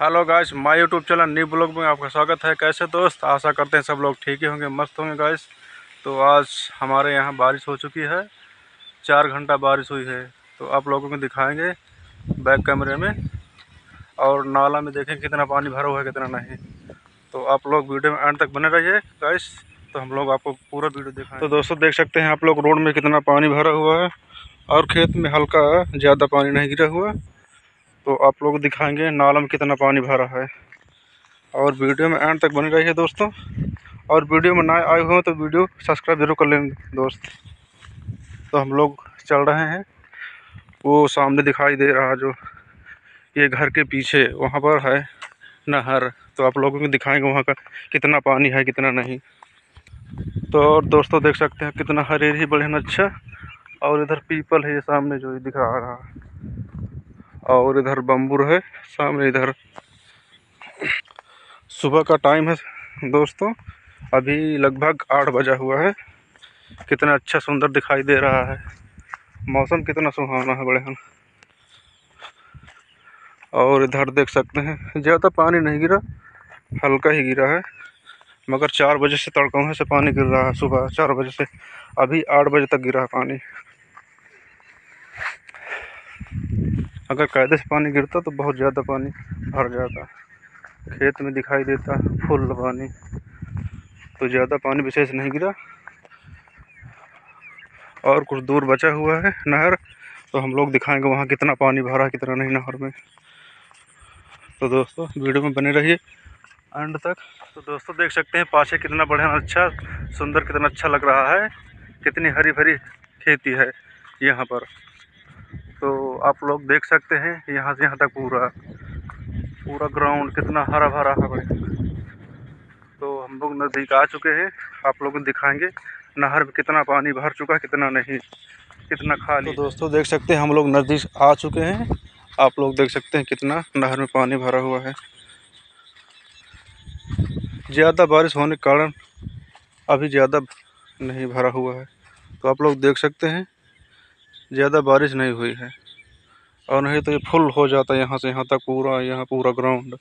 Hello guys my YouTube channel new blog में आपका स्वागत है। कैसे दोस्त? आशा करते हैं सब लोग ठीक ही होंगे, मस्त होंगे गाइस तो आज हमारे यहाँ बारिश हो चुकी है। चार घंटा बारिश हुई है। तो आप लोगों को दिखाएँगे बैक कैमरे में। और नाला में देखें कितना पानी भरा हुआ है, कितना नहीं। तो आप लोग वीडियो में एंड तक बने रहिए गाइस तो हम लोग आपको पूरा वीडियो दिखाएँ तो दोस्तों, देख सकते हैं आप लोग रोड में कितना पानी भरा हुआ है। और खेत में हल्का ज़्यादा पानी नहीं गिरा हुआ। तो आप लोग दिखाएँगे नाला में कितना पानी भरा है। और वीडियो में एंड तक बनी है दोस्तों। और वीडियो में नए आए हुए हैं तो वीडियो सब्सक्राइब ज़रूर कर लें दोस्त। तो हम लोग चल रहे हैं। वो सामने दिखाई दे रहा जो ये घर के पीछे वहाँ पर है नहर। तो आप लोगों को दिखाएँगे वहाँ का कितना पानी है, कितना नहीं। तो और दोस्तों देख सकते हैं कितना हरी बढ़िया अच्छा और इधर पीपल है ये सामने जो दिख रहा है। और इधर बम्बूर है, सामने इधर। सुबह का टाइम है दोस्तों, अभी लगभग आठ बजा हुआ है। कितना अच्छा सुंदर दिखाई दे रहा है। मौसम कितना सुहावना है बड़े हम और इधर देख सकते हैं, ज़्यादा पानी नहीं गिरा, हल्का ही गिरा है। मगर चार बजे से तड़कों से पानी गिर रहा है सुबह चार बजे से। अभी आठ बजे तक गिरा है पानी। अगर कायदे से पानी गिरता तो बहुत ज़्यादा पानी भर जाता। खेत में दिखाई देता फुल पानी। तो ज़्यादा पानी विशेष नहीं गिरा। और कुछ दूर बचा हुआ है नहर तो हम लोग दिखाएँगे वहाँ कितना पानी भरा कितना नहीं नहर में। तो दोस्तों, वीडियो में बने रहिए एंड तक। तो दोस्तों, देख सकते हैं पाछे कितना बढ़िया अच्छा सुंदर, कितना अच्छा लग रहा है। कितनी हरी भरी खेती है यहाँ पर। तो आप लोग देख सकते हैं यहाँ से यहाँ तक पूरा पूरा ग्राउंड कितना हरा भरा है भाई। तो हम लोग नज़दीक आ चुके हैं, आप लोग दिखाएँगे नहर में कितना पानी भर चुका है, कितना नहीं, कितना खाली। तो दोस्तों देख सकते हैं हम लोग नज़दीक आ चुके हैं, आप लोग देख सकते हैं कितना नहर में पानी भरा हुआ है। ज़्यादा बारिश होने के कारण अभी ज़्यादा नहीं भरा हुआ है। तो आप लोग देख सकते हैं ज़्यादा बारिश नहीं हुई है। और नहीं तो ये फुल हो जाता है यहाँ से, यहाँ तक पूरा, यहाँ पूरा ग्राउंड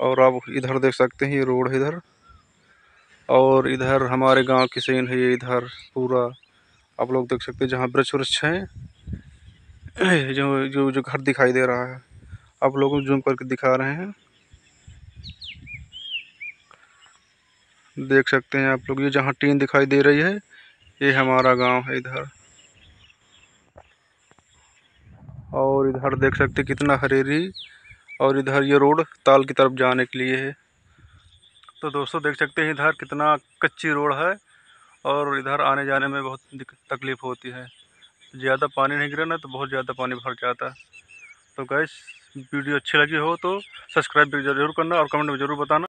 और आप इधर देख सकते हैं ये रोड है इधर। और इधर हमारे गाँव की सीन है ये इधर पूरा। आप लोग देख सकते हैं जहाँ वृक्ष वृक्ष हैं, जो जो जो घर दिखाई दे रहा है। आप लोगों को जूम करके दिखा रहे हैं। देख सकते हैं आप लोग, ये जहाँ टीन दिखाई दे रही है, ये हमारा गाँव है इधर। और इधर देख सकते कितना हरेरी और इधर ये रोड ताल की तरफ़ जाने के लिए है। तो दोस्तों देख सकते हैं इधर कितना कच्ची रोड है और इधर आने जाने में बहुत तकलीफ़ होती है। ज़्यादा पानी नहीं गिरा ना तो बहुत ज़्यादा पानी भर जाता है। तो गैस वीडियो अच्छी लगी हो तो सब्सक्राइब ज़रूर करना और कमेंट में ज़रूर बताना।